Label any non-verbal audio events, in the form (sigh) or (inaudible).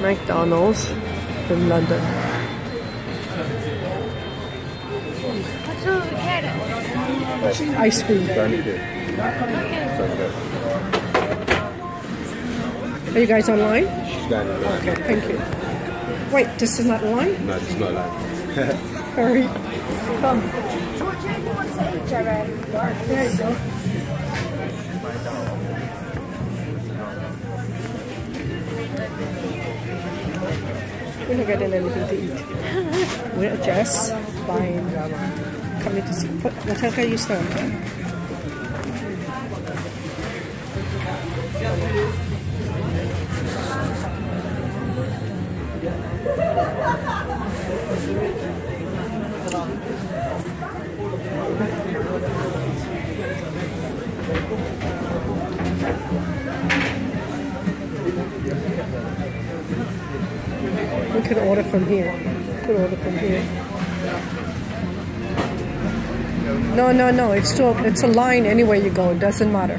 McDonald's in London. Ice cream. Are you guys online? Okay, thank you. Wait, this is not online? No, it's not like. Hurry. (laughs) Come. There you go. We're not getting anything to eat. We're just buying, coming to see. What, time can you start? We could order from here. Could order from here. No, no, no. It's still it's a line anywhere you go. It doesn't matter.